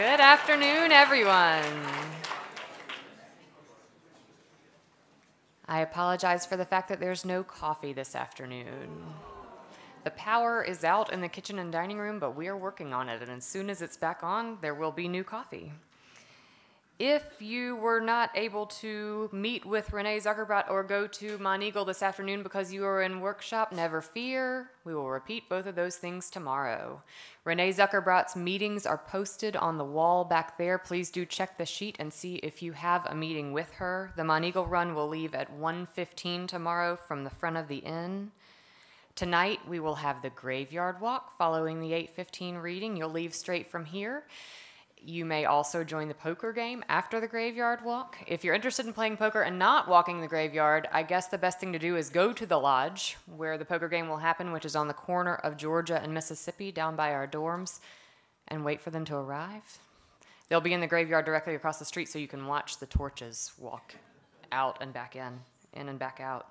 Good afternoon, everyone. I apologize for the fact that there's no coffee this afternoon. The power is out in the kitchen and dining room, but we are working on it, and as soon as it's back on, there will be new coffee. If you were not able to meet with Renee Zuckerbrot or go to Monteagle this afternoon because you are in workshop, never fear. We will repeat both of those things tomorrow. Renee Zuckerbrot's meetings are posted on the wall back there. Please do check the sheet and see if you have a meeting with her. The Monteagle run will leave at 1:15 tomorrow from the front of the inn. Tonight we will have the graveyard walk following the 8:15 reading. You'll leave straight from here. You may also join the poker game after the graveyard walk. If you're interested in playing poker and not walking the graveyard, I guess the best thing to do is go to the lodge where the poker game will happen, which is on the corner of Georgia and Mississippi down by our dorms, and wait for them to arrive. They'll be in the graveyard directly across the street so you can watch the torches walk out and back in, in and back out.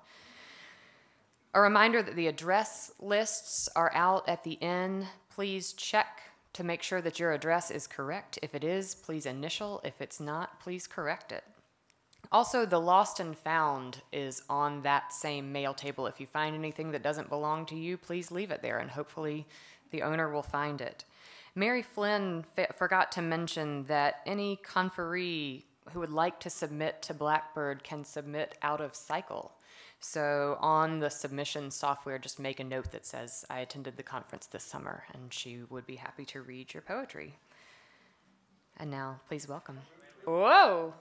A reminder that the address lists are out at the inn. Please check to make sure that your address is correct. If it is, please initial. If it's not, please correct it. Also, the lost and found is on that same mail table. If you find anything that doesn't belong to you, please leave it there and hopefully the owner will find it. Mary Flinn forgot to mention that any conferee who would like to submit to Blackbird can submit out of cycle. So on the submission software, just make a note that says, I attended the conference this summer, and she would be happy to read your poetry. And now, please welcome. Whoa!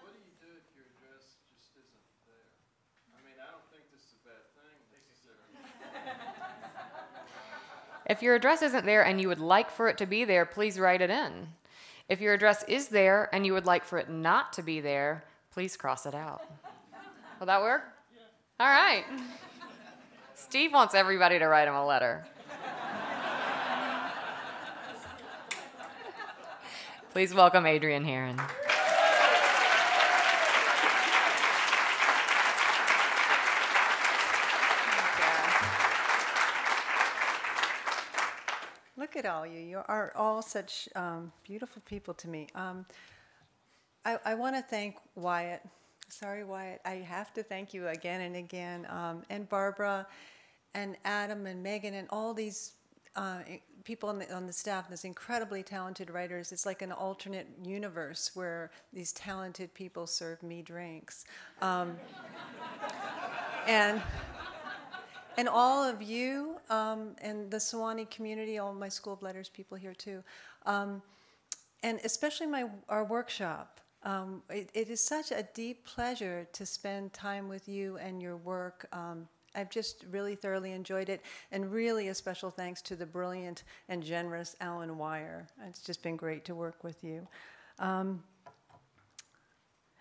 What do you do if your address just isn't there? I mean, I don't think this is a bad thing necessarily. If your address isn't there and you would like for it to be there, please write it in. If your address is there and you would like for it not to be there, please cross it out. Will that work? All right. Steve wants everybody to write him a letter. Please welcome Adrianne Harun. Look at all you. You are all such um, beautiful people to me. Um, I, I want to thank Wyatt Sorry, Wyatt. I have to thank you again and again. Um, and Barbara and Adam and Megan and all these uh, people on the, on the staff, these incredibly talented writers. It's like an alternate universe where these talented people serve me drinks. Um, and and all of you um, and the Sewanee community, all my School of Letters people here too, um, and especially my our workshop. Um, it, it is such a deep pleasure to spend time with you and your work. Um, I've just really thoroughly enjoyed it, and really a special thanks to the brilliant and generous Allen Wier. It's just been great to work with you. Um,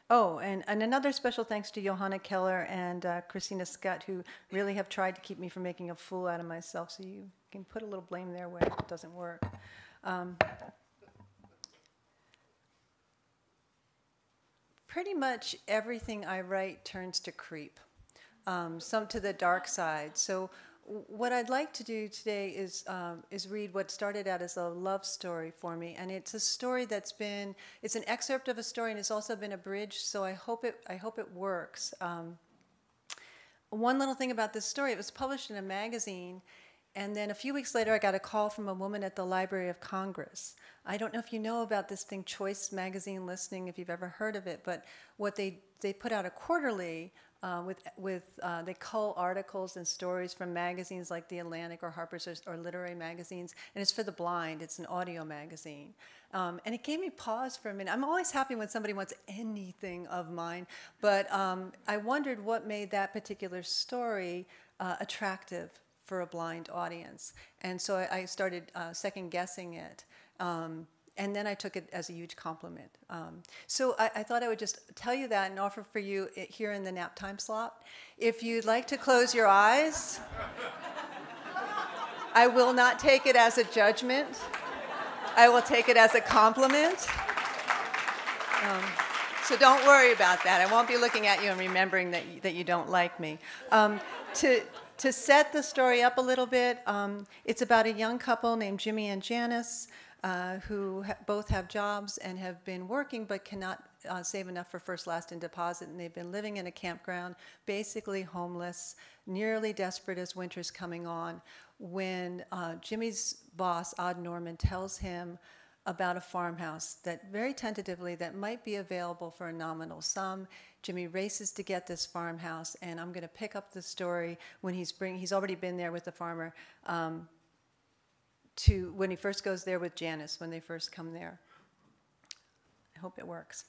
oh, and, and another special thanks to Johanna Keller and uh, Christina Scott, who really have tried to keep me from making a fool out of myself, so you can put a little blame there where it doesn't work. Um, pretty much everything I write turns to creep, um, some to the dark side. So what I'd like to do today is um, is read what started out as a love story for me, and it's a story that's been it's an excerpt of a story, and it's also been abridged. So I hope it I hope it works. Um, one little thing about this story: it was published in a magazine, and then a few weeks later, I got a call from a woman at the Library of Congress. I don't know if you know about this thing, Choice Magazine Listening, if you've ever heard of it, but what they, they put out a quarterly uh, with, with uh, they cull articles and stories from magazines like The Atlantic or Harper's or, or literary magazines, and it's for the blind. It's an audio magazine. Um, and it gave me pause for a minute. I'm always happy when somebody wants anything of mine, but um, I wondered what made that particular story uh, attractive for a blind audience. And so I, I started uh, second guessing it. Um, and then I took it as a huge compliment. Um, so I, I, thought I would just tell you that and offer for you here in the nap time slot. If you'd like to close your eyes, I will not take it as a judgment. I will take it as a compliment. Um, so don't worry about that. I won't be looking at you and remembering that you, that you don't like me. Um, to, to set the story up a little bit, um, it's about a young couple named Jimmy and Janice. uh, who ha- both have jobs and have been working but cannot uh, save enough for first, last, and deposit. And they've been living in a campground, basically homeless, nearly desperate as winter's coming on. When uh, Jimmy's boss, Odd Norman, tells him about a farmhouse that very tentatively that might be available for a nominal sum. Jimmy races to get this farmhouse, and I'm going to pick up the story when he's bring. He's already been there with the farmer. Um, to when he first goes there with Janice when they first come there. I hope it works.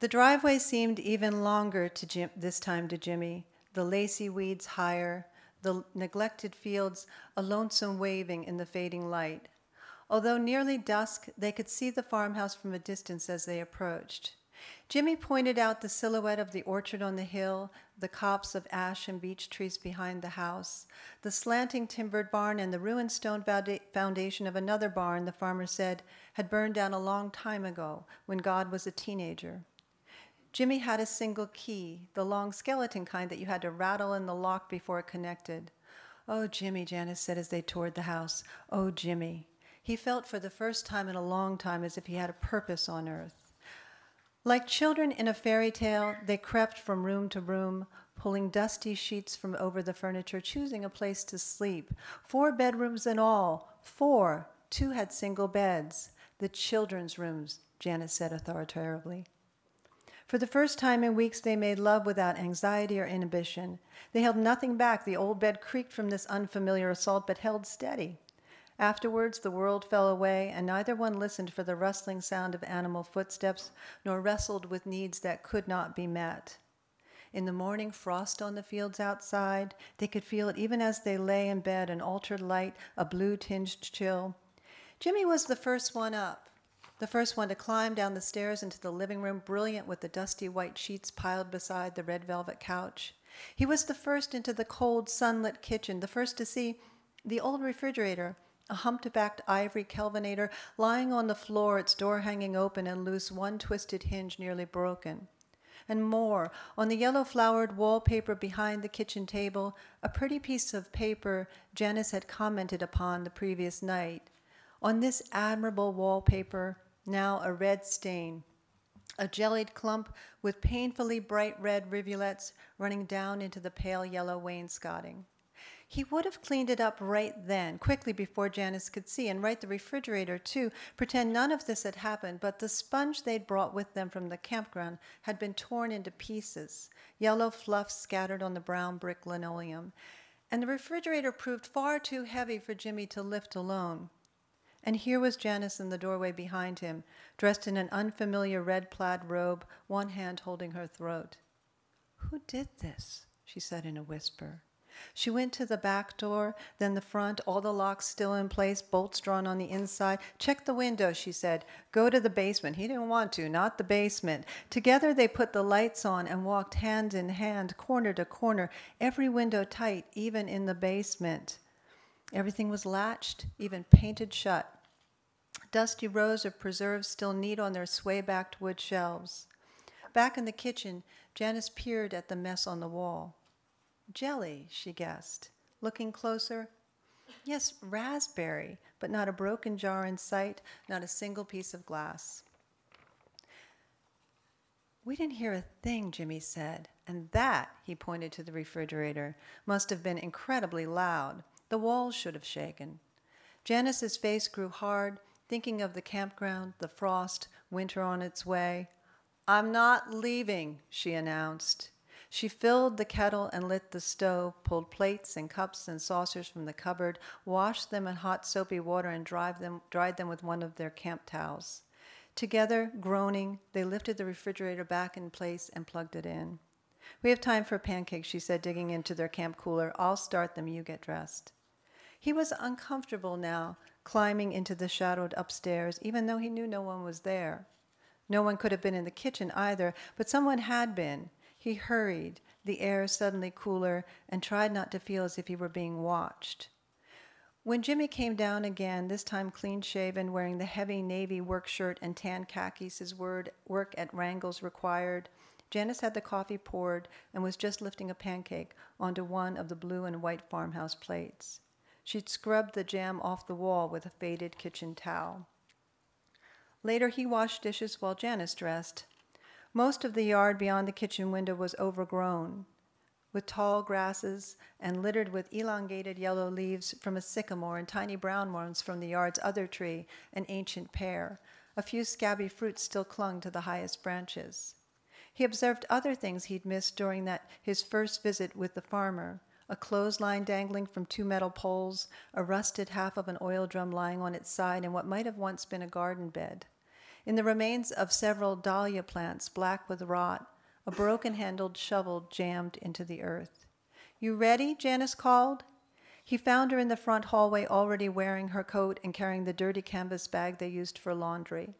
The driveway seemed even longer to Jim, this time to Jimmy. The lacy weeds higher, the neglected fields a lonesome waving in the fading light. Although nearly dusk, they could see the farmhouse from a distance as they approached. Jimmy pointed out the silhouette of the orchard on the hill, the copse of ash and beech trees behind the house, the slanting timbered barn, and the ruined stone foundation of another barn the farmer said had burned down a long time ago when God was a teenager. Jimmy had a single key, the long skeleton kind that you had to rattle in the lock before it connected. Oh, Jimmy, Janice said as they toured the house. Oh, Jimmy. He felt for the first time in a long time as if he had a purpose on earth. Like children in a fairy tale, they crept from room to room, pulling dusty sheets from over the furniture, choosing a place to sleep. Four bedrooms in all. Four. Two had single beds. The children's rooms, Janice said authoritatively. For the first time in weeks, they made love without anxiety or inhibition. They held nothing back. The old bed creaked from this unfamiliar assault, but held steady. Afterwards, the world fell away, and neither one listened for the rustling sound of animal footsteps, nor wrestled with needs that could not be met. In the morning, frost on the fields outside, they could feel it even as they lay in bed, an altered light, a blue tinged chill. Jimmy was the first one up, the first one to climb down the stairs into the living room, brilliant with the dusty white sheets piled beside the red velvet couch. He was the first into the cold, sunlit kitchen, the first to see the old refrigerator a humped-backed ivory kelvinator lying on the floor, its door hanging open and loose, one twisted hinge nearly broken. And more, on the yellow flowered wallpaper behind the kitchen table, a pretty piece of paper Janice had commented upon the previous night. On this admirable wallpaper, now a red stain, a jellied clump with painfully bright red rivulets running down into the pale yellow wainscoting. He would have cleaned it up right then, quickly before Janice could see, and right the refrigerator too, pretend none of this had happened, but the sponge they'd brought with them from the campground had been torn into pieces, yellow fluff scattered on the brown brick linoleum. And the refrigerator proved far too heavy for Jimmy to lift alone. And here was Janice in the doorway behind him, dressed in an unfamiliar red plaid robe, one hand holding her throat. Who did this? she said in a whisper. She went to the back door, then the front, all the locks still in place, bolts drawn on the inside. Check the window, she said. Go to the basement. He didn't want to, not the basement. Together they put the lights on and walked hand in hand, corner to corner, every window tight, even in the basement. Everything was latched, even painted shut. Dusty rows of preserves still neat on their sway backed wood shelves. Back in the kitchen, Janice peered at the mess on the wall. Jelly, she guessed. Looking closer, yes, raspberry, but not a broken jar in sight, not a single piece of glass. We didn't hear a thing, Jimmy said, and that, he pointed to the refrigerator, must have been incredibly loud. The walls should have shaken. Janice's face grew hard, thinking of the campground, the frost, winter on its way. I'm not leaving, she announced. She filled the kettle and lit the stove, pulled plates and cups and saucers from the cupboard, washed them in hot soapy water, and dried them, dried them with one of their camp towels. Together, groaning, they lifted the refrigerator back in place and plugged it in. We have time for pancakes, she said, digging into their camp cooler. I'll start them, you get dressed. He was uncomfortable now, climbing into the shadowed upstairs, even though he knew no one was there. No one could have been in the kitchen either, but someone had been, he hurried, the air suddenly cooler, and tried not to feel as if he were being watched. When Jimmy came down again, this time clean shaven, wearing the heavy navy work shirt and tan khakis his word, work at Wrangles required, Janice had the coffee poured and was just lifting a pancake onto one of the blue and white farmhouse plates. She'd scrubbed the jam off the wall with a faded kitchen towel. Later, he washed dishes while Janice dressed. Most of the yard beyond the kitchen window was overgrown with tall grasses and littered with elongated yellow leaves from a sycamore and tiny brown ones from the yard's other tree, an ancient pear. A few scabby fruits still clung to the highest branches. He observed other things he'd missed during that his first visit with the farmer a clothesline dangling from two metal poles, a rusted half of an oil drum lying on its side in what might have once been a garden bed. In the remains of several dahlia plants, black with rot, a broken handled shovel jammed into the earth. You ready? Janice called. He found her in the front hallway already wearing her coat and carrying the dirty canvas bag they used for laundry.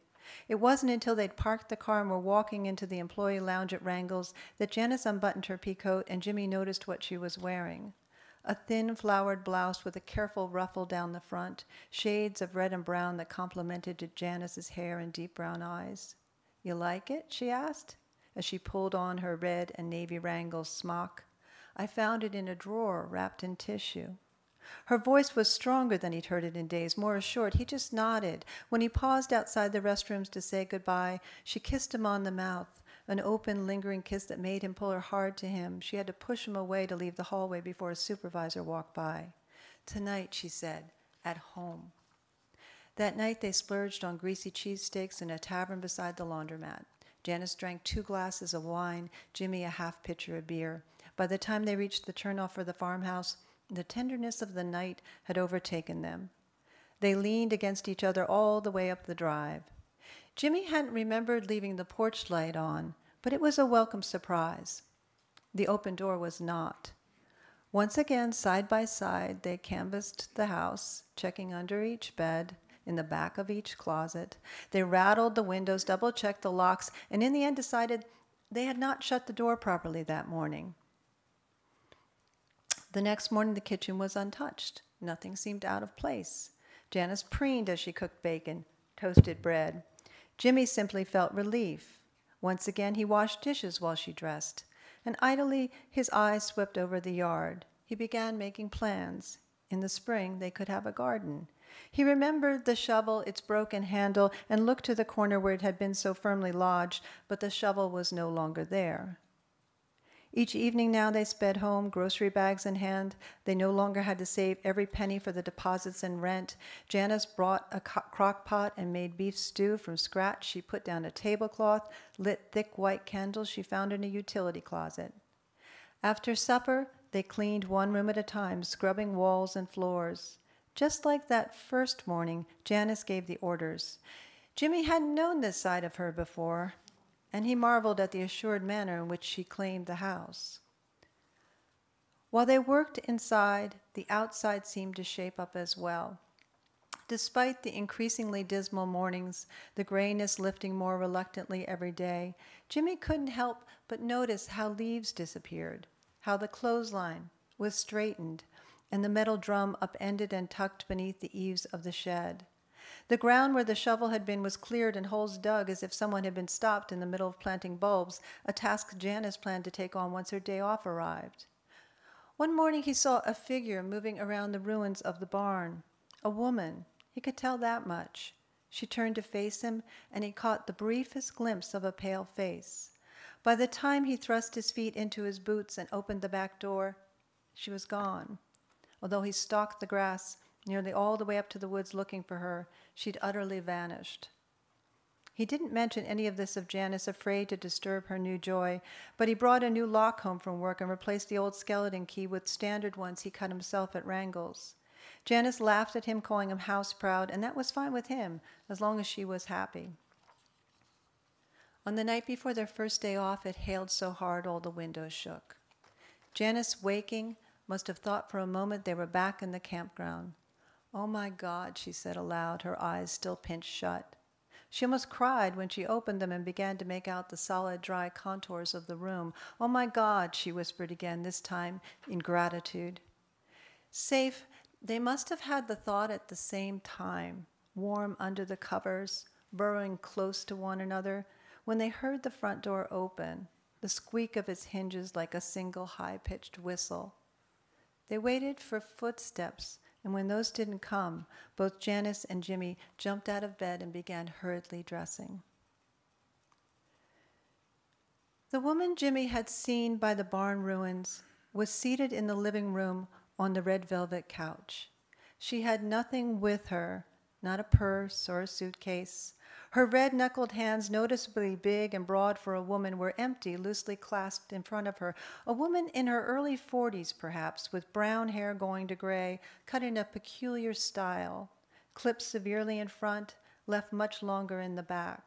It wasn't until they'd parked the car and were walking into the employee lounge at Wrangles that Janice unbuttoned her peacoat and Jimmy noticed what she was wearing. A thin flowered blouse with a careful ruffle down the front, shades of red and brown that complemented Janice's hair and deep brown eyes. You like it? she asked as she pulled on her red and navy Wrangles smock. I found it in a drawer wrapped in tissue. Her voice was stronger than he'd heard it in days, more assured. He just nodded. When he paused outside the restrooms to say goodbye, she kissed him on the mouth, an open, lingering kiss that made him pull her hard to him. She had to push him away to leave the hallway before a supervisor walked by. Tonight, she said, at home. That night, they splurged on greasy cheesesteaks in a tavern beside the laundromat. Janice drank two glasses of wine, Jimmy a half pitcher of beer. By the time they reached the turnoff for the farmhouse, the tenderness of the night had overtaken them. They leaned against each other all the way up the drive. Jimmy hadn't remembered leaving the porch light on, but it was a welcome surprise. The open door was not. Once again, side by side, they canvassed the house, checking under each bed, in the back of each closet. They rattled the windows, double checked the locks, and in the end decided they had not shut the door properly that morning. The next morning, the kitchen was untouched. Nothing seemed out of place. Janice preened as she cooked bacon, toasted bread. Jimmy simply felt relief. Once again, he washed dishes while she dressed, and idly his eyes swept over the yard. He began making plans. In the spring, they could have a garden. He remembered the shovel, its broken handle, and looked to the corner where it had been so firmly lodged, but the shovel was no longer there. Each evening now they sped home, grocery bags in hand. They no longer had to save every penny for the deposits and rent. Janice brought a co- crock pot and made beef stew from scratch. She put down a tablecloth, lit thick white candles she found in a utility closet. After supper, they cleaned one room at a time, scrubbing walls and floors. Just like that first morning, Janice gave the orders. Jimmy hadn't known this side of her before, and he marveled at the assured manner in which she claimed the house. While they worked inside, the outside seemed to shape up as well. Despite the increasingly dismal mornings, the grayness lifting more reluctantly every day, Jimmy couldn't help but notice how leaves disappeared, how the clothesline was straightened, and the metal drum upended and tucked beneath the eaves of the shed. The ground where the shovel had been was cleared and holes dug as if someone had been stopped in the middle of planting bulbs, a task Janice planned to take on once her day off arrived. One morning he saw a figure moving around the ruins of the barn. A woman. He could tell that much. She turned to face him, and he caught the briefest glimpse of a pale face. By the time he thrust his feet into his boots and opened the back door, she was gone. Although he stalked the grass nearly all the way up to the woods looking for her, she'd utterly vanished. He didn't mention any of this of Janice, afraid to disturb her new joy, but he brought a new lock home from work and replaced the old skeleton key with standard ones he cut himself at Wrangles. Janice laughed at him, calling him house proud, and that was fine with him, as long as she was happy. On the night before their first day off, it hailed so hard all the windows shook. Janice, waking, must have thought for a moment they were back in the campground. Oh my God, she said aloud, her eyes still pinched shut. She almost cried when she opened them and began to make out the solid, dry contours of the room. Oh my God, she whispered again, this time in gratitude. Safe, they must have had the thought at the same time, warm under the covers, burrowing close to one another, when they heard the front door open, the squeak of its hinges like a single high pitched whistle. They waited for footsteps And when those didn't come, both Janice and Jimmy jumped out of bed and began hurriedly dressing. The woman Jimmy had seen by the barn ruins was seated in the living room on the red velvet couch. She had nothing with her, not a purse or a suitcase. Her red knuckled hands, noticeably big and broad for a woman, were empty, loosely clasped in front of her. A woman in her early 40s, perhaps, with brown hair going to gray, cut in a peculiar style, clipped severely in front, left much longer in the back.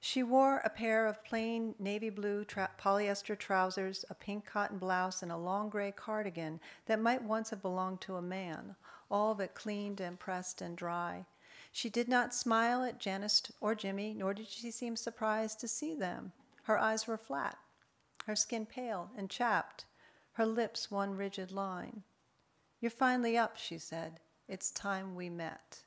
She wore a pair of plain navy blue tra- polyester trousers, a pink cotton blouse, and a long gray cardigan that might once have belonged to a man, all it cleaned and pressed and dry. She did not smile at Janice or Jimmy, nor did she seem surprised to see them. Her eyes were flat, her skin pale and chapped, her lips one rigid line. You're finally up, she said. It's time we met.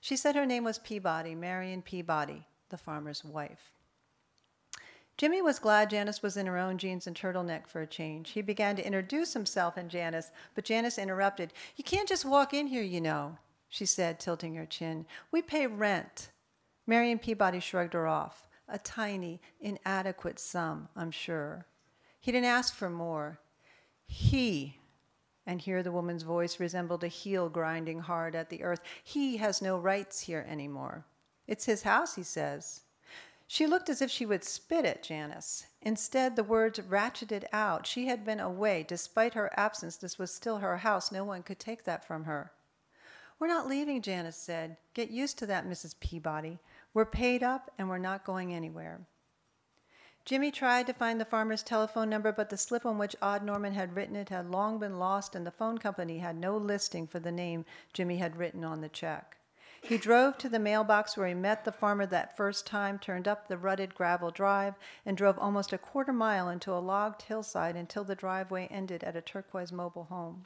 She said her name was Peabody, Marion Peabody the farmer's wife. Jimmy was glad Janice was in her own jeans and turtleneck for a change. He began to introduce himself and Janice, but Janice interrupted. You can't just walk in here, you know, she said, tilting her chin. We pay rent. Marion Peabody shrugged her off. A tiny, inadequate sum, I'm sure. He didn't ask for more. He, and here the woman's voice resembled a heel grinding hard at the earth, he has no rights here anymore. It's his house, he says. She looked as if she would spit at Janice. Instead, the words ratcheted out. She had been away. Despite her absence, this was still her house. No one could take that from her. We're not leaving, Janice said. Get used to that, Mrs. Peabody. We're paid up and we're not going anywhere. Jimmy tried to find the farmer's telephone number, but the slip on which Odd Norman had written it had long been lost, and the phone company had no listing for the name Jimmy had written on the check. He drove to the mailbox where he met the farmer that first time, turned up the rutted gravel drive, and drove almost a quarter mile into a logged hillside until the driveway ended at a turquoise mobile home.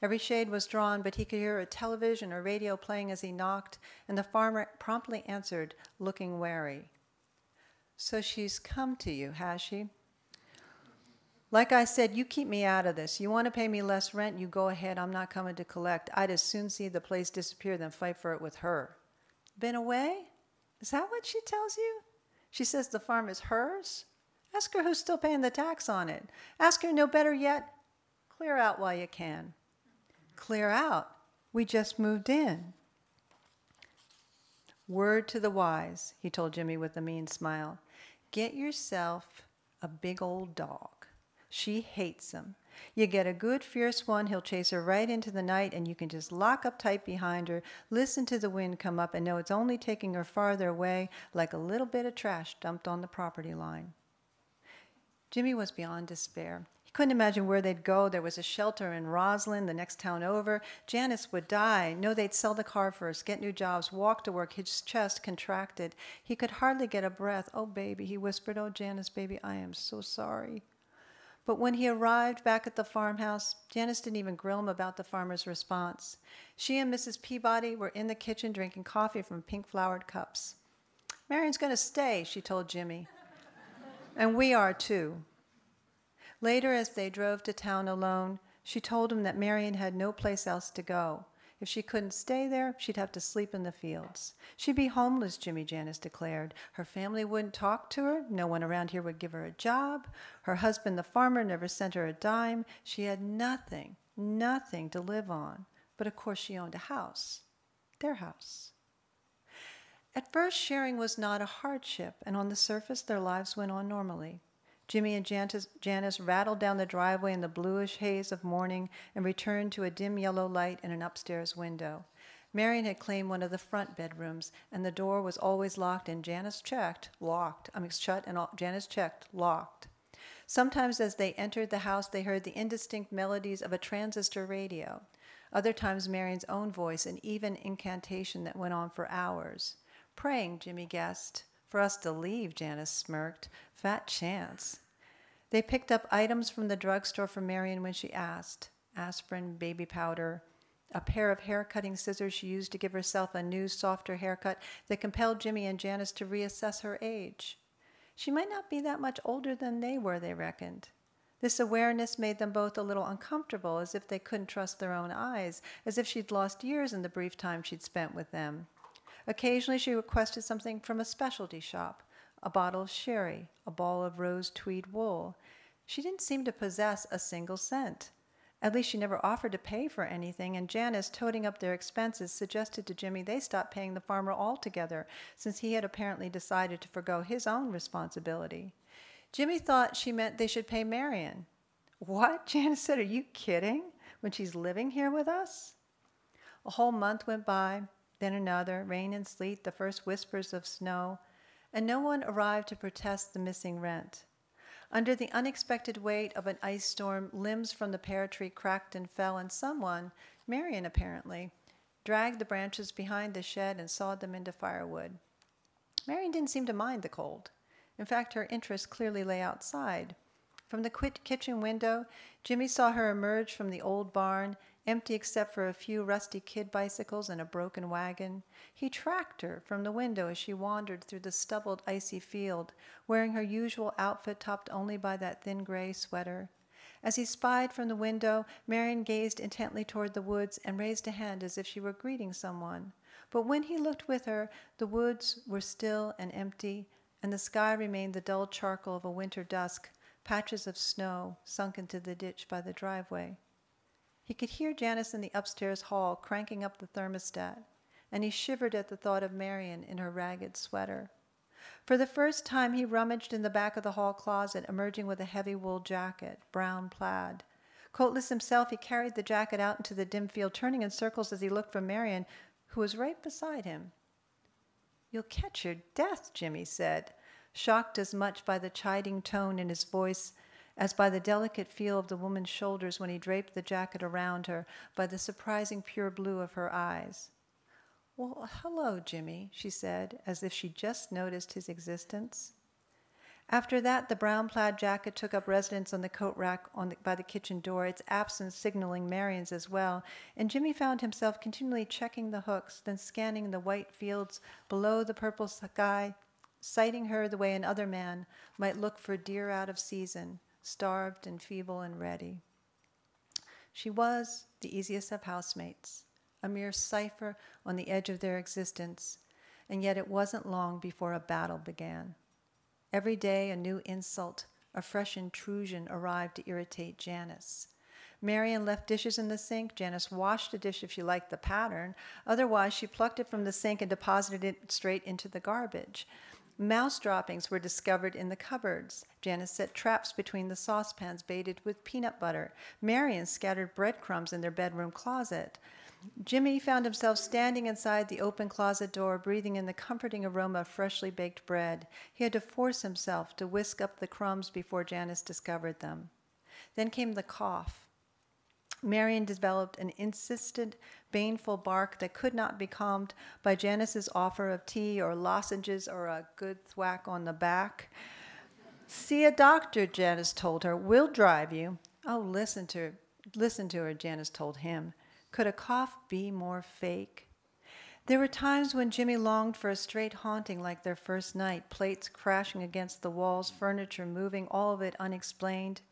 Every shade was drawn, but he could hear a television or radio playing as he knocked, and the farmer promptly answered, looking wary. So she's come to you, has she? Like I said, you keep me out of this. You want to pay me less rent, you go ahead. I'm not coming to collect. I'd as soon see the place disappear than fight for it with her. Been away? Is that what she tells you? She says the farm is hers? Ask her who's still paying the tax on it. Ask her no better yet. Clear out while you can. Clear out. We just moved in. Word to the wise, he told Jimmy with a mean smile. Get yourself a big old dog. She hates him. You get a good, fierce one, he'll chase her right into the night, and you can just lock up tight behind her, listen to the wind come up, and know it's only taking her farther away, like a little bit of trash dumped on the property line. Jimmy was beyond despair. Couldn't imagine where they'd go. There was a shelter in Roslyn, the next town over. Janice would die. No, they'd sell the car first, get new jobs, walk to work. His chest contracted. He could hardly get a breath. Oh, baby, he whispered. Oh, Janice, baby, I am so sorry. But when he arrived back at the farmhouse, Janice didn't even grill him about the farmer's response. She and Mrs. Peabody were in the kitchen drinking coffee from pink flowered cups. Marion's going to stay, she told Jimmy. and we are too. Later, as they drove to town alone, she told him that Marion had no place else to go. If she couldn't stay there, she'd have to sleep in the fields. She'd be homeless, Jimmy Janice declared. Her family wouldn't talk to her. No one around here would give her a job. Her husband, the farmer, never sent her a dime. She had nothing, nothing to live on. But of course, she owned a house, their house. At first, sharing was not a hardship, and on the surface, their lives went on normally. Jimmy and Janice, Janice rattled down the driveway in the bluish haze of morning and returned to a dim yellow light in an upstairs window. Marion had claimed one of the front bedrooms, and the door was always locked, and Janice checked, locked. I mean, shut, and all, Janice checked, locked. Sometimes, as they entered the house, they heard the indistinct melodies of a transistor radio. Other times, Marion's own voice, and even incantation that went on for hours. Praying, Jimmy guessed. For us to leave, Janice smirked. Fat chance. They picked up items from the drugstore for Marion when she asked aspirin, baby powder, a pair of hair cutting scissors she used to give herself a new, softer haircut that compelled Jimmy and Janice to reassess her age. She might not be that much older than they were, they reckoned. This awareness made them both a little uncomfortable, as if they couldn't trust their own eyes, as if she'd lost years in the brief time she'd spent with them. Occasionally, she requested something from a specialty shop a bottle of sherry, a ball of rose tweed wool. She didn't seem to possess a single cent. At least she never offered to pay for anything, and Janice, toting up their expenses, suggested to Jimmy they stop paying the farmer altogether, since he had apparently decided to forego his own responsibility. Jimmy thought she meant they should pay Marion. What? Janice said, Are you kidding? When she's living here with us? A whole month went by, then another, rain and sleet, the first whispers of snow, and no one arrived to protest the missing rent. Under the unexpected weight of an ice storm, limbs from the pear tree cracked and fell, and someone, Marion apparently, dragged the branches behind the shed and sawed them into firewood. Marion didn't seem to mind the cold. In fact, her interest clearly lay outside. From the kitchen window, Jimmy saw her emerge from the old barn, empty except for a few rusty kid bicycles and a broken wagon. He tracked her from the window as she wandered through the stubbled, icy field, wearing her usual outfit topped only by that thin gray sweater. As he spied from the window, Marion gazed intently toward the woods and raised a hand as if she were greeting someone. But when he looked with her, the woods were still and empty, and the sky remained the dull charcoal of a winter dusk, patches of snow sunk into the ditch by the driveway. He could hear Janice in the upstairs hall cranking up the thermostat, and he shivered at the thought of Marion in her ragged sweater. For the first time, he rummaged in the back of the hall closet, emerging with a heavy wool jacket, brown plaid. Coatless himself, he carried the jacket out into the dim field, turning in circles as he looked for Marion, who was right beside him. You'll catch your death, Jimmy said, shocked as much by the chiding tone in his voice as by the delicate feel of the woman's shoulders when he draped the jacket around her, by the surprising pure blue of her eyes. Well, hello, Jimmy, she said, as if she just noticed his existence. After that, the brown plaid jacket took up residence on the coat rack on the, by the kitchen door, its absence signaling Marion's as well, and Jimmy found himself continually checking the hooks, then scanning the white fields below the purple sky, sighting her the way another man might look for deer out of season, starved and feeble and ready. She was the easiest of housemates, a mere cipher on the edge of their existence, and yet it wasn't long before a battle began. Every day, a new insult, a fresh intrusion arrived to irritate Janice. Marion left dishes in the sink. Janice washed a dish if she liked the pattern. Otherwise, she plucked it from the sink and deposited it straight into the garbage. Mouse droppings were discovered in the cupboards. Janice set traps between the saucepans baited with peanut butter. Marion scattered breadcrumbs in their bedroom closet. Jimmy found himself standing inside the open closet door, breathing in the comforting aroma of freshly baked bread. He had to force himself to whisk up the crumbs before Janice discovered them. Then came the cough. Marion developed an insistent, baneful bark that could not be calmed by Janice's offer of tea or lozenges or a good thwack on the back. See a doctor, Janice told her. We'll drive you. Oh, listen to her. Listen to her, Janice told him. Could a cough be more fake? There were times when Jimmy longed for a straight haunting like their first night, plates crashing against the walls, furniture moving, all of it unexplained.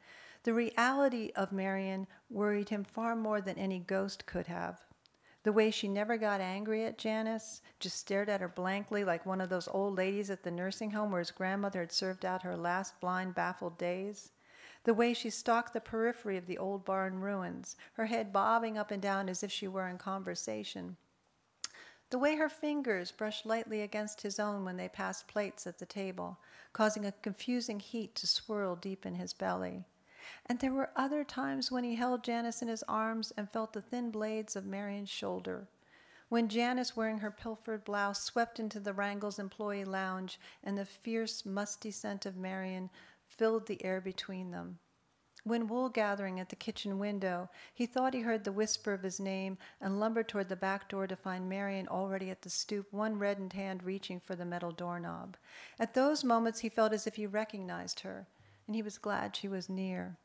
The reality of Marion worried him far more than any ghost could have. The way she never got angry at Janice, just stared at her blankly like one of those old ladies at the nursing home where his grandmother had served out her last blind, baffled days the way she stalked the periphery of the old barn ruins, her head bobbing up and down as if she were in conversation. The way her fingers brushed lightly against his own when they passed plates at the table, causing a confusing heat to swirl deep in his belly. And there were other times when he held Janice in his arms and felt the thin blades of Marion's shoulder. When Janice, wearing her pilfered blouse, swept into the Wrangles employee lounge and the fierce, musty scent of Marion filled the air between them. When wool gathering at the kitchen window, he thought he heard the whisper of his name and lumbered toward the back door to find Marion already at the stoop, one reddened hand reaching for the metal doorknob. At those moments, he felt as if he recognized her, and he was glad she was near.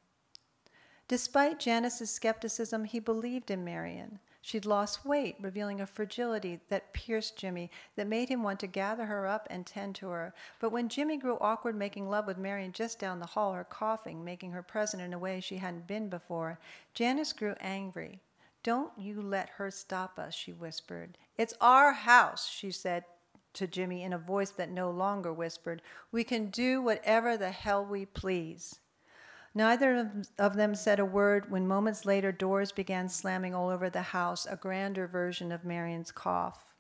Despite Janice's skepticism, he believed in Marion. She'd lost weight, revealing a fragility that pierced Jimmy, that made him want to gather her up and tend to her. But when Jimmy grew awkward making love with Marion just down the hall, her coughing, making her present in a way she hadn't been before, Janice grew angry. Don't you let her stop us, she whispered. It's our house, she said to Jimmy in a voice that no longer whispered. We can do whatever the hell we please. Neither of them said a word when moments later doors began slamming all over the house, a grander version of Marion's cough.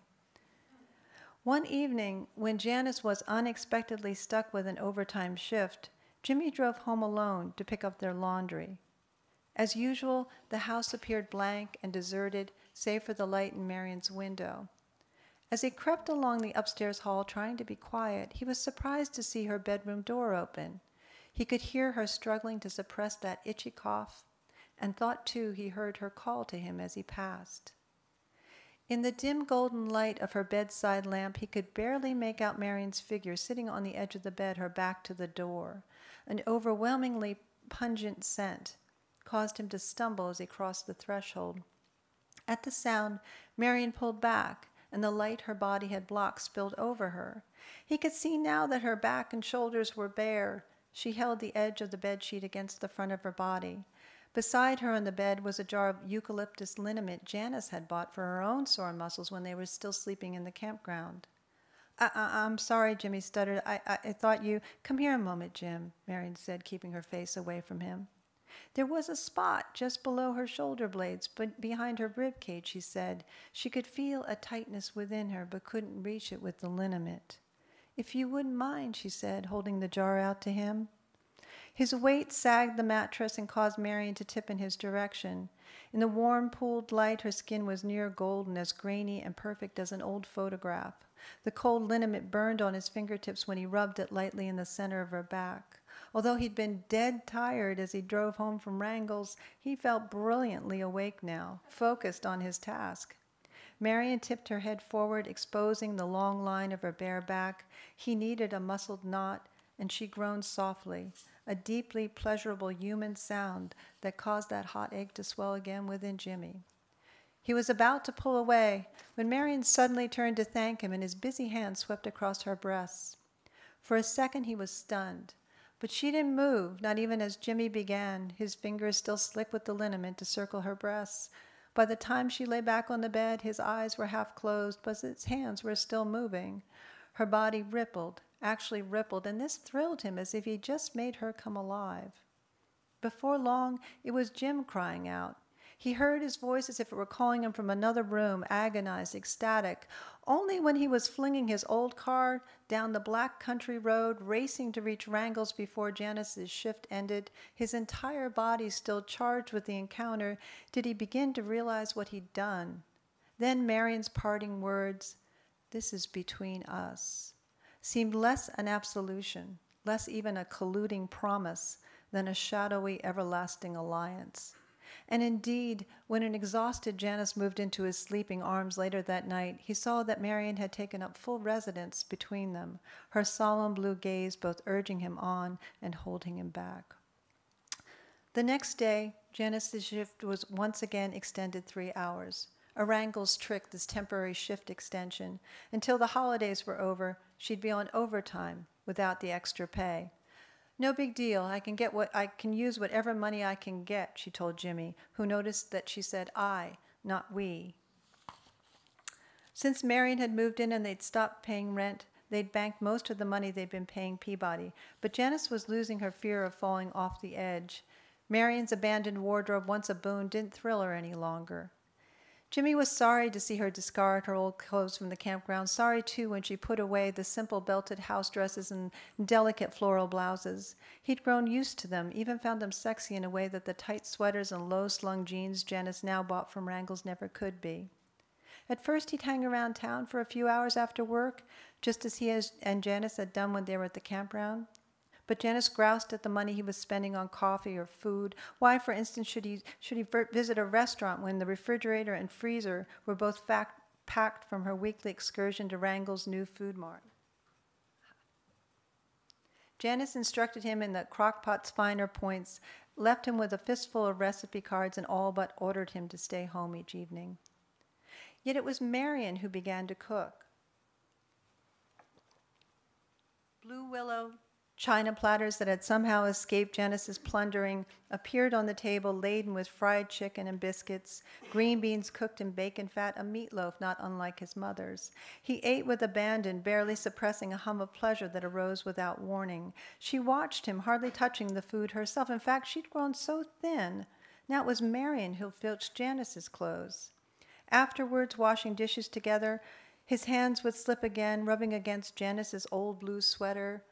One evening, when Janice was unexpectedly stuck with an overtime shift, Jimmy drove home alone to pick up their laundry. As usual, the house appeared blank and deserted, save for the light in Marion's window. As he crept along the upstairs hall trying to be quiet, he was surprised to see her bedroom door open. He could hear her struggling to suppress that itchy cough, and thought too he heard her call to him as he passed. In the dim golden light of her bedside lamp, he could barely make out Marion's figure sitting on the edge of the bed, her back to the door. An overwhelmingly pungent scent caused him to stumble as he crossed the threshold. At the sound, Marion pulled back, and the light her body had blocked spilled over her. He could see now that her back and shoulders were bare, she held the edge of the bed sheet against the front of her body. Beside her on the bed was a jar of eucalyptus liniment Janice had bought for her own sore muscles when they were still sleeping in the campground. Uh, uh, I, am sorry, Jimmy stuttered. I, I, I thought you. Come here a moment, Jim, Marion said, keeping her face away from him. There was a spot just below her shoulder blades, but behind her rib cage, she said. She could feel a tightness within her, but couldn't reach it with the liniment. If you wouldn't mind, she said, holding the jar out to him. His weight sagged the mattress and caused Marion to tip in his direction. In the warm, pooled light, her skin was near golden, as grainy and perfect as an old photograph. The cold liniment burned on his fingertips when he rubbed it lightly in the center of her back. Although he'd been dead tired as he drove home from Wrangles, he felt brilliantly awake now, focused on his task. Marion tipped her head forward, exposing the long line of her bare back. He needed a muscled knot, and she groaned softly, a deeply pleasurable human sound that caused that hot egg to swell again within Jimmy. He was about to pull away when Marion suddenly turned to thank him, and his busy hand swept across her breasts. For a second, he was stunned. But she didn't move, not even as Jimmy began, his fingers still slick with the liniment to circle her breasts, by the time she lay back on the bed, his eyes were half closed, but his hands were still moving. Her body rippled, actually rippled, and this thrilled him as if he just made her come alive. Before long, it was Jim crying out. He heard his voice as if it were calling him from another room, agonized, ecstatic. Only when he was flinging his old car down the black country road, racing to reach Wrangell's before Janice's shift ended, his entire body still charged with the encounter, did he begin to realize what he'd done. Then Marion's parting words, This is between us, seemed less an absolution, less even a colluding promise, than a shadowy, everlasting alliance. And indeed, when an exhausted Janice moved into his sleeping arms later that night, he saw that Marion had taken up full residence between them, her solemn blue gaze both urging him on and holding him back. The next day, Janice's shift was once again extended three hours. A Wrangell's trick, this temporary shift extension. Until the holidays were over, she'd be on overtime without the extra pay. No big deal. I can get what I can use whatever money I can get, she told Jimmy, who noticed that she said I, not we. Since Marion had moved in and they'd stopped paying rent, they'd banked most of the money they'd been paying Peabody. But Janice was losing her fear of falling off the edge. Marion's abandoned wardrobe, once a boon, didn't thrill her any longer. Jimmy was sorry to see her discard her old clothes from the campground, sorry too when she put away the simple belted house dresses and delicate floral blouses. He'd grown used to them, even found them sexy in a way that the tight sweaters and low slung jeans Janice now bought from Wrangell's never could be. At first, he'd hang around town for a few hours after work, just as he and Janice had done when they were at the campground. But Janice groused at the money he was spending on coffee or food. Why, for instance, should he, should he visit a restaurant when the refrigerator and freezer were both fact, packed from her weekly excursion to Wrangell's new food mart? Janice instructed him in the crockpot's finer points, left him with a fistful of recipe cards, and all but ordered him to stay home each evening. Yet it was Marion who began to cook. Blue willow china platters that had somehow escaped Janice's plundering appeared on the table laden with fried chicken and biscuits, green beans cooked in bacon fat, a meatloaf not unlike his mother's. He ate with abandon, barely suppressing a hum of pleasure that arose without warning. She watched him, hardly touching the food herself. In fact, she'd grown so thin. Now it was Marion who filched Janice's clothes. Afterwards, washing dishes together, his hands would slip again, rubbing against Janice's old blue sweater,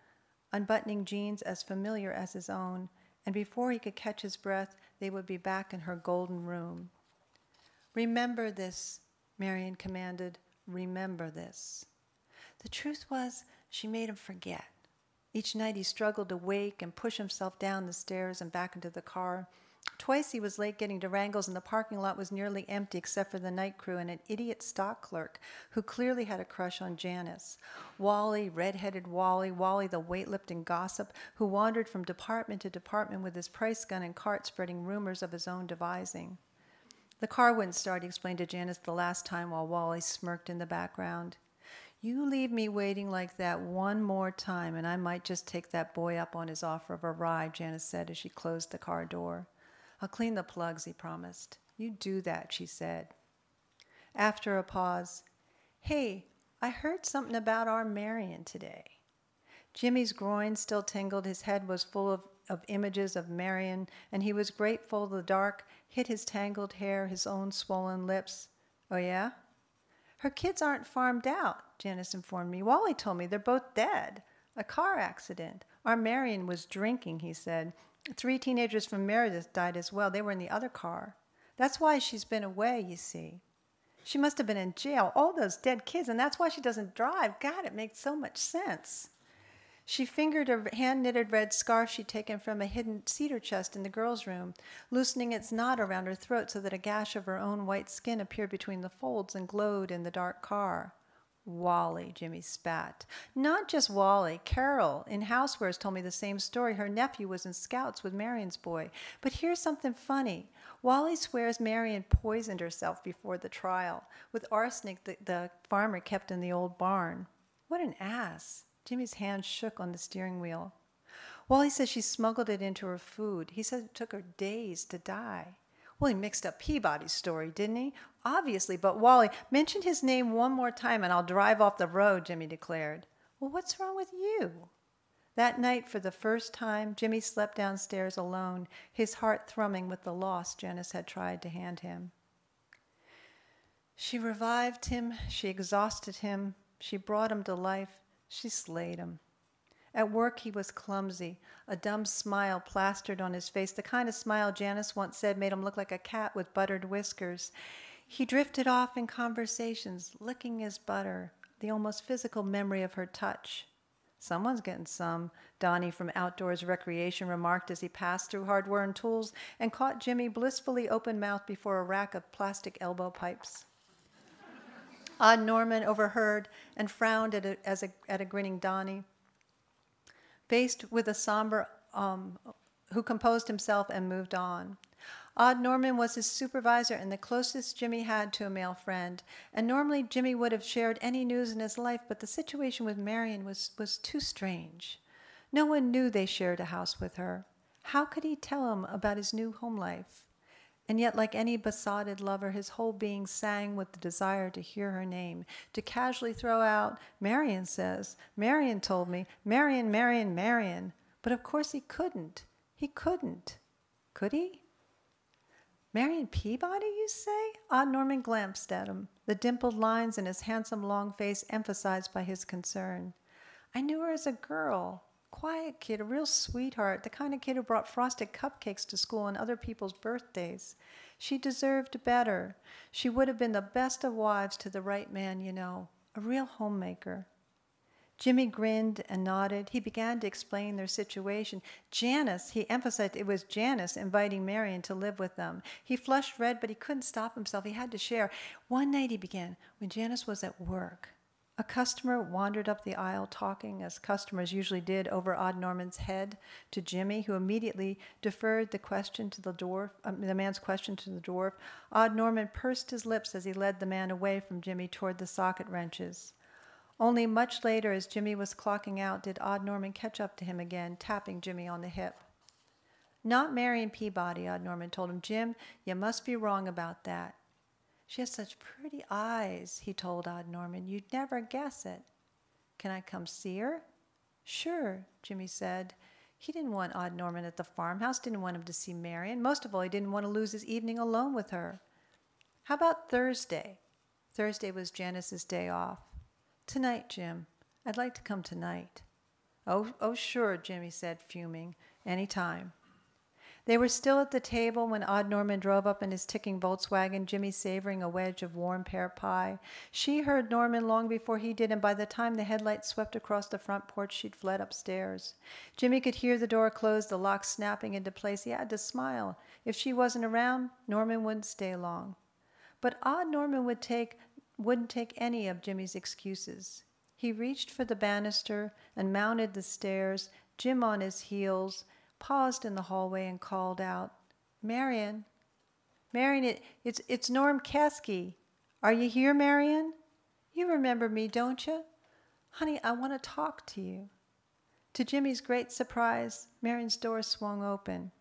unbuttoning jeans as familiar as his own, and before he could catch his breath, they would be back in her golden room. Remember this, Marion commanded. Remember this. The truth was, she made him forget. Each night he struggled to wake and push himself down the stairs and back into the car. Twice he was late getting to Wrangles, and the parking lot was nearly empty except for the night crew and an idiot stock clerk who clearly had a crush on Janice. Wally, red-headed Wally, Wally the weightlifting gossip, who wandered from department to department with his price gun and cart spreading rumors of his own devising. The car wouldn't start, he explained to Janice the last time while Wally smirked in the background. You leave me waiting like that one more time, and I might just take that boy up on his offer of a ride, Janice said as she closed the car door. I'll clean the plugs, he promised. You do that, she said. After a pause, Hey, I heard something about our Marion today. Jimmy's groin still tingled. His head was full of, of images of Marion, and he was grateful the dark hit his tangled hair, his own swollen lips. Oh, yeah? Her kids aren't farmed out, Janice informed me. Wally told me they're both dead. A car accident. Our Marion was drinking, he said. Three teenagers from Meredith died as well. They were in the other car. That's why she's been away, you see. She must have been in jail, all those dead kids, and that's why she doesn't drive. God, it makes so much sense. She fingered a hand knitted red scarf she'd taken from a hidden cedar chest in the girls' room, loosening its knot around her throat so that a gash of her own white skin appeared between the folds and glowed in the dark car. Wally, Jimmy spat. Not just Wally. Carol in Housewares told me the same story. Her nephew was in scouts with Marion's boy. But here's something funny. Wally swears Marion poisoned herself before the trial with arsenic that the farmer kept in the old barn. What an ass. Jimmy's hand shook on the steering wheel. Wally says she smuggled it into her food. He said it took her days to die. Well, he mixed up Peabody's story, didn't he? Obviously, but Wally, mention his name one more time and I'll drive off the road, Jimmy declared. Well, what's wrong with you? That night, for the first time, Jimmy slept downstairs alone, his heart thrumming with the loss Janice had tried to hand him. She revived him, she exhausted him, she brought him to life, she slayed him. At work, he was clumsy, a dumb smile plastered on his face, the kind of smile Janice once said made him look like a cat with buttered whiskers. He drifted off in conversations, licking his butter, the almost physical memory of her touch. Someone's getting some, Donnie from Outdoors Recreation remarked as he passed through hardware and tools and caught Jimmy blissfully open mouthed before a rack of plastic elbow pipes. Odd Norman overheard and frowned at a, as a, at a grinning Donnie faced with a somber um, who composed himself and moved on. Odd Norman was his supervisor and the closest Jimmy had to a male friend. And normally Jimmy would have shared any news in his life, but the situation with Marion was, was too strange. No one knew they shared a house with her. How could he tell him about his new home life? And yet, like any besotted lover, his whole being sang with the desire to hear her name, to casually throw out, Marion says, Marion told me, Marion, Marion, Marion. But of course he couldn't. He couldn't. Could he? Marion Peabody, you say? Odd Norman glanced at him, the dimpled lines in his handsome long face emphasized by his concern. I knew her as a girl, quiet kid, a real sweetheart, the kind of kid who brought frosted cupcakes to school on other people's birthdays. She deserved better. She would have been the best of wives to the right man, you know, a real homemaker. Jimmy grinned and nodded. He began to explain their situation. Janice, he emphasized it was Janice inviting Marion to live with them. He flushed red, but he couldn't stop himself. He had to share. One night, he began, when Janice was at work, A customer wandered up the aisle talking, as customers usually did, over Odd Norman's head to Jimmy, who immediately deferred the question to the dwarf, um, the man's question to the dwarf. Odd Norman pursed his lips as he led the man away from Jimmy toward the socket wrenches. Only much later, as Jimmy was clocking out, did Odd Norman catch up to him again, tapping Jimmy on the hip. Not Marion Peabody, Odd Norman told him. Jim, you must be wrong about that. She has such pretty eyes, he told Odd Norman. You'd never guess it. Can I come see her? Sure, Jimmy said. He didn't want Odd Norman at the farmhouse, didn't want him to see Marion. Most of all, he didn't want to lose his evening alone with her. How about Thursday? Thursday was Janice's day off. Tonight, Jim. I'd like to come tonight. Oh, oh, sure, Jimmy said, fuming. Any time. They were still at the table when Odd Norman drove up in his ticking Volkswagen, Jimmy savoring a wedge of warm pear pie. She heard Norman long before he did, and by the time the headlights swept across the front porch, she'd fled upstairs. Jimmy could hear the door close, the lock snapping into place. He had to smile. If she wasn't around, Norman wouldn't stay long. But Odd Norman would take, wouldn't take any of Jimmy's excuses. He reached for the banister and mounted the stairs, Jim on his heels, paused in the hallway and called out, Marion, Marion, it, it's, it's Norm Keskey. Are you here, Marion? You remember me, don't you? Honey, I want to talk to you. To Jimmy's great surprise, Marion's door swung open.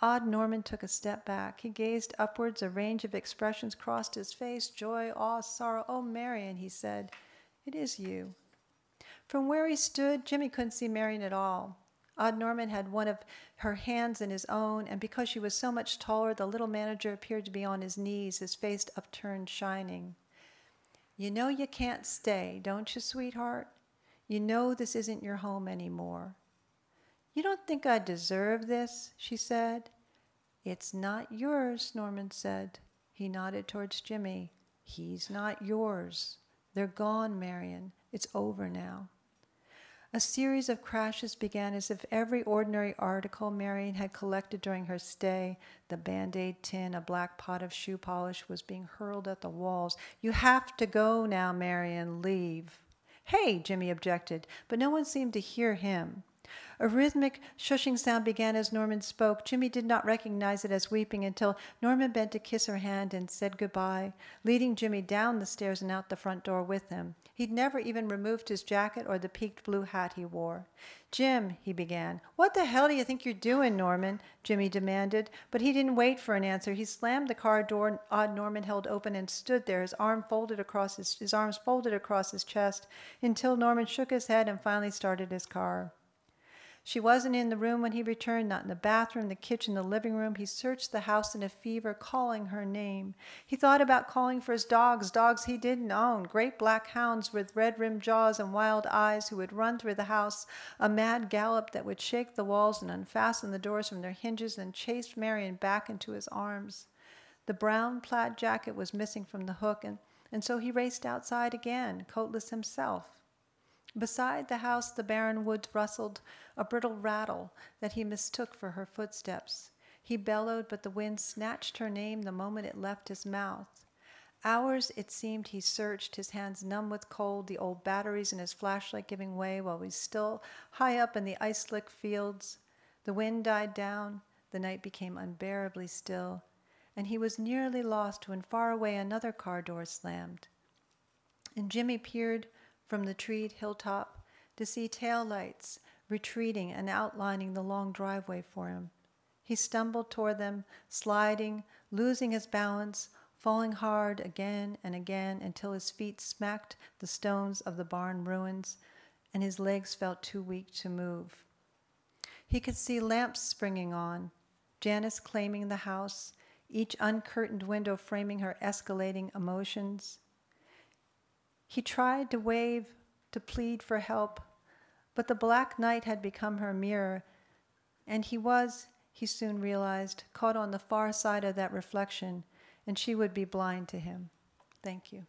Odd Norman took a step back. He gazed upwards. A range of expressions crossed his face joy, awe, sorrow. Oh, Marion, he said, it is you. From where he stood, Jimmy couldn't see Marion at all. Odd Norman had one of her hands in his own, and because she was so much taller, the little manager appeared to be on his knees, his face upturned, shining. You know you can't stay, don't you, sweetheart? You know this isn't your home anymore. You don't think I deserve this? she said. It's not yours, Norman said. He nodded towards Jimmy. He's not yours. They're gone, Marion. It's over now. A series of crashes began as if every ordinary article Marion had collected during her stay, the band aid tin, a black pot of shoe polish, was being hurled at the walls. You have to go now, Marion. Leave. Hey, Jimmy objected, but no one seemed to hear him. A rhythmic shushing sound began as Norman spoke. Jimmy did not recognize it as weeping until Norman bent to kiss her hand and said goodbye, leading Jimmy down the stairs and out the front door with him. He'd never even removed his jacket or the peaked blue hat he wore. Jim, he began. What the hell do you think you're doing, Norman? Jimmy demanded. But he didn't wait for an answer. He slammed the car door odd Norman held open and stood there, his arm folded across his, his arms folded across his chest, until Norman shook his head and finally started his car. She wasn't in the room when he returned, not in the bathroom, the kitchen, the living room. He searched the house in a fever, calling her name. He thought about calling for his dogs, dogs he didn't own, great black hounds with red rimmed jaws and wild eyes who would run through the house, a mad gallop that would shake the walls and unfasten the doors from their hinges and chase Marion back into his arms. The brown plaid jacket was missing from the hook, and, and so he raced outside again, coatless himself. Beside the house, the barren woods rustled, a brittle rattle that he mistook for her footsteps. He bellowed, but the wind snatched her name the moment it left his mouth. Hours, it seemed, he searched, his hands numb with cold, the old batteries in his flashlight giving way while we still high up in the ice slick fields. The wind died down, the night became unbearably still, and he was nearly lost when far away another car door slammed. And Jimmy peered from the treed hilltop to see tail lights retreating and outlining the long driveway for him. He stumbled toward them, sliding, losing his balance, falling hard again and again until his feet smacked the stones of the barn ruins and his legs felt too weak to move. He could see lamps springing on, Janice claiming the house, each uncurtained window framing her escalating emotions. He tried to wave, to plead for help, but the black night had become her mirror, and he was, he soon realized, caught on the far side of that reflection, and she would be blind to him. Thank you.